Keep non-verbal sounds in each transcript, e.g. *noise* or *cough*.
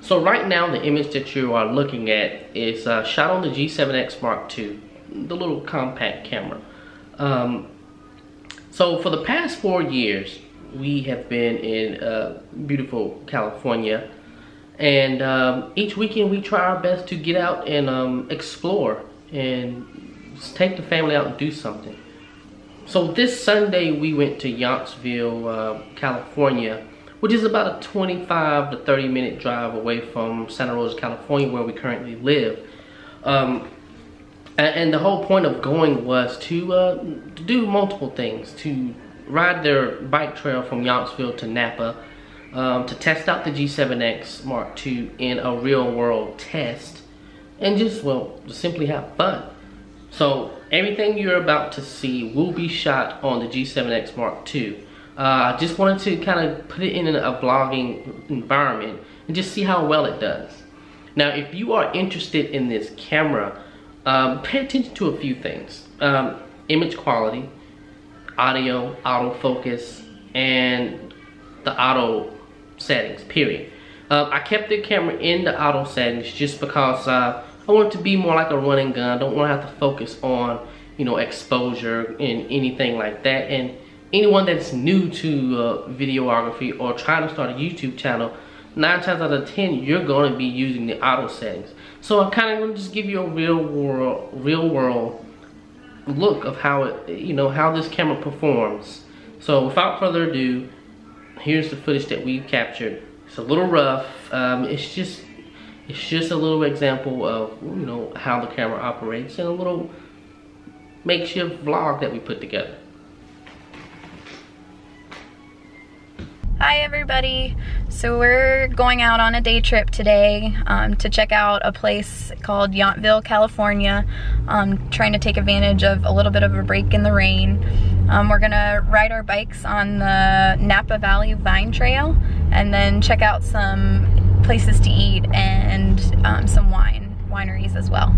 So right now the image that you are looking at is uh, shot on the G7X Mark II, the little compact camera. Um, so for the past four years, we have been in uh, beautiful California and um, each weekend we try our best to get out and um, explore and take the family out and do something. So this Sunday we went to Yountville, uh, California, which is about a 25 to 30 minute drive away from Santa Rosa, California, where we currently live. Um, and, and, the whole point of going was to, uh, to do multiple things, to ride their bike trail from Yountville to Napa, um, to test out the G7X Mark II in a real world test, and just, well, simply have fun. So everything you're about to see will be shot on the G7X Mark II. Uh, I just wanted to kind of put it in a vlogging environment and just see how well it does. Now, if you are interested in this camera, um, pay attention to a few things. Um, image quality, audio, autofocus, and the auto settings, period. Uh, I kept the camera in the auto settings just because uh, I want it to be more like a running gun. I don't want to have to focus on, you know, exposure and anything like that. And anyone that's new to uh, videography or trying to start a YouTube channel, nine times out of ten, you're going to be using the auto settings. So I'm kind of gonna just give you a real world, real world look of how it, you know, how this camera performs. So without further ado, here's the footage that we captured. It's a little rough. Um, it's just it's just a little example of, you know, how the camera operates and a little makeshift vlog that we put together. Hi everybody. So we're going out on a day trip today um, to check out a place called Yountville, California. Um, trying to take advantage of a little bit of a break in the rain. Um, we're gonna ride our bikes on the Napa Valley Vine Trail and then check out some places to eat and um, some wine, wineries as well.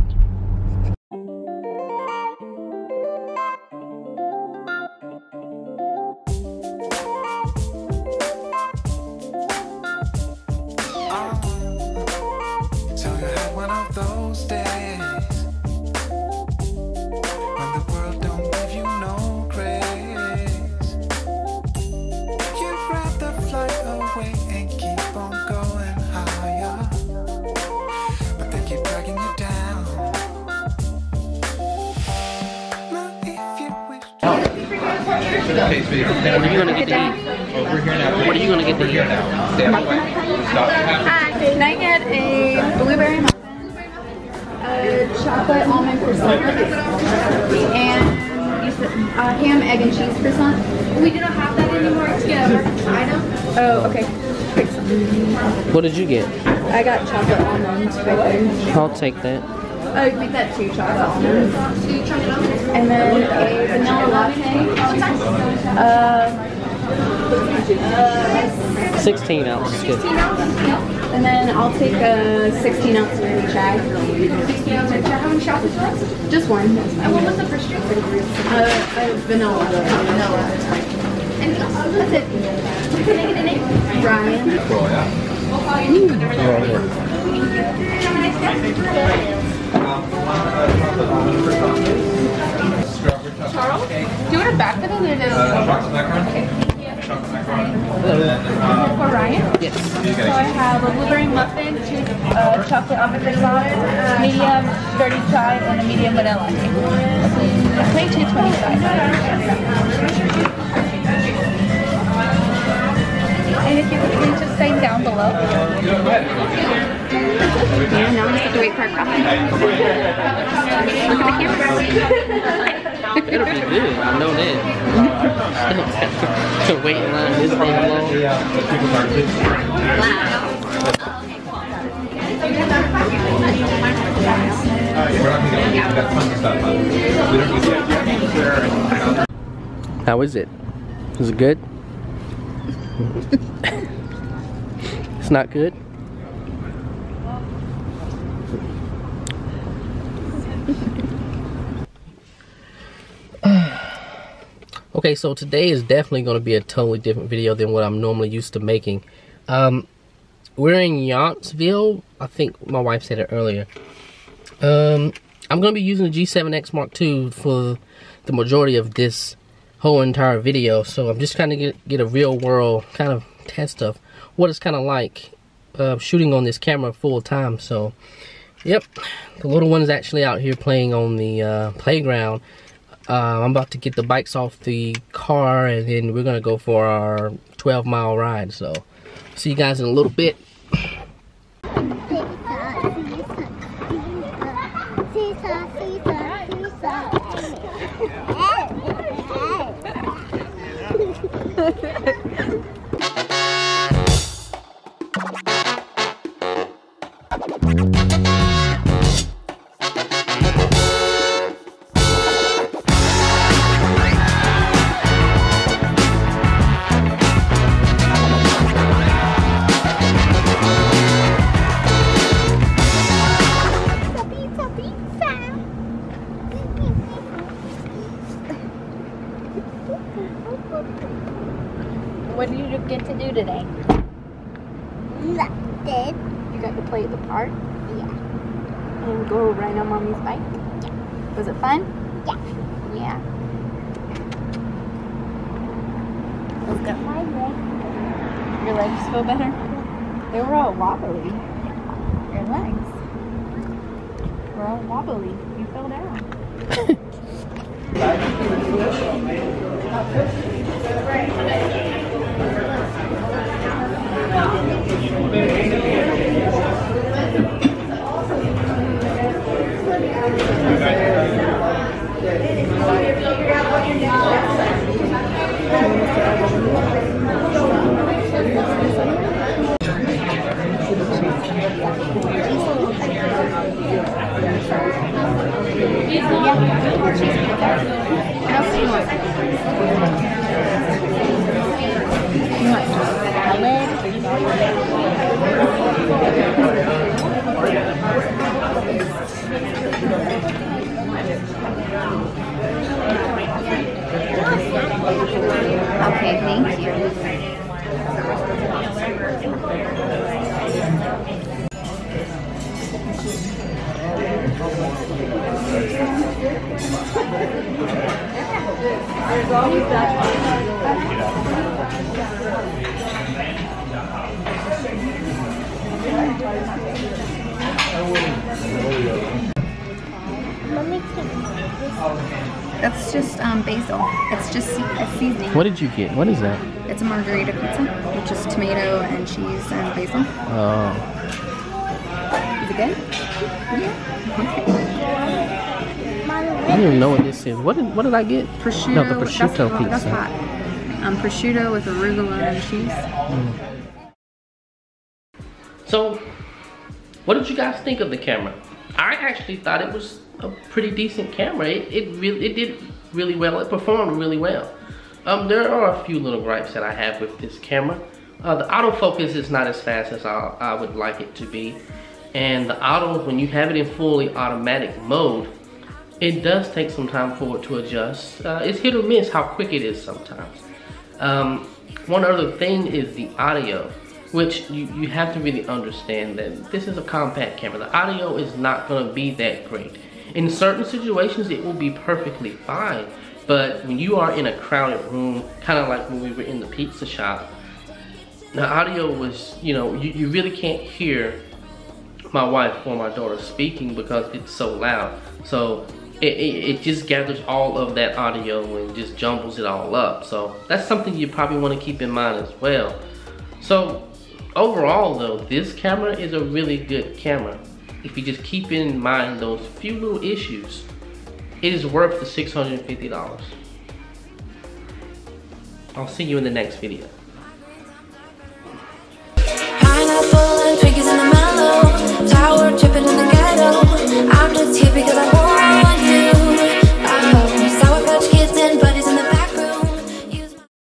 What are you gonna get to eat? What are you gonna get to eat? Uh, can I get a blueberry muffin, a chocolate almond croissant, and uh, ham, egg, and cheese croissant? We do not have that anymore. It's a item. Oh, okay. What did you get? I got chocolate almonds right. I'll take that. Oh, you can make that two chocolate. And then a vanilla latte. Uh, uh, 16 ounces. 16 ounces, And then I'll take a 16 ounce venti chai. 16 ounce venti chai. How many shots Just one. And what was the first drink? Uh, vanilla. Vanilla. Anything else? That's it. Can I get a name? Ryan. Mm. Charles? Do you want a back with it or no? Uh, chocolate macaron. Okay. Chocolate macaron. For Ryan? Yes. So I have a blueberry muffin, two uh, chocolate almond croissant, medium dirty chai, and a medium vanilla. Pay two twenty five. And if you could please just sign down below. Yeah, now we just have to wait for our coffee. Look at the camera. It'll be good. I know *laughs* that. to wait in line this damn long. How is it? Is it good? *laughs* it's not good? Okay, so today is definitely going to be a totally different video than what I'm normally used to making. Um, we're in Yountville. I think my wife said it earlier. Um, I'm going to be using the G7X Mark II for the majority of this whole entire video. So I'm just kind of get, get a real world kind of test of what it's kind of like uh, shooting on this camera full time. So, yep, the little one is actually out here playing on the uh, playground. Uh, I'm about to get the bikes off the car and then we're to go for our 12 mile ride. So, see you guys in a little bit. Do today? Nothing. You got to play at the park Yeah. and go ride on mommy's bike? Was it fun? Yeah. Yeah. Let's go. My leg. Your legs feel better? They were all wobbly. Your legs were all wobbly. You fell *laughs* down. Mommy, take this. That's just um, basil. It's just a seasoning. What did you get? What is that? It's a margherita pizza, which is tomato and cheese and basil. Oh, Is it good? Okay. Mommy, I don't even know what this is. What did, what did I get? Prosciutto. No, the prosciutto that's, That's pizza. hot. Um, prosciutto with arugula and cheese. So, what did you guys think of the camera? I actually thought it was a pretty decent camera. It, it really it did really well. It performed really well. Um, there are a few little gripes that I have with this camera. Uh, the autofocus is not as fast as I, I would like it to be. And the auto, when you have it in fully automatic mode, it does take some time for it to adjust. Uh, it's hit or miss how quick it is sometimes. Um, one other thing is the audio, which you, you have to really understand that this is a compact camera. The audio is not going to be that great. In certain situations, it will be perfectly fine. But when you are in a crowded room, kind of like when we were in the pizza shop, the audio was, you know, you, you really can't hear my wife or my daughter speaking because it's so loud. So it, it, it, just gathers all of that audio and just jumbles it all up. So that's something you probably want to keep in mind as well. So overall though, this camera is a really good camera. If you just keep in mind those few little issues, it is worth the $650. I'll see you in the next video tower, in the ghetto. I'm just here because I want you.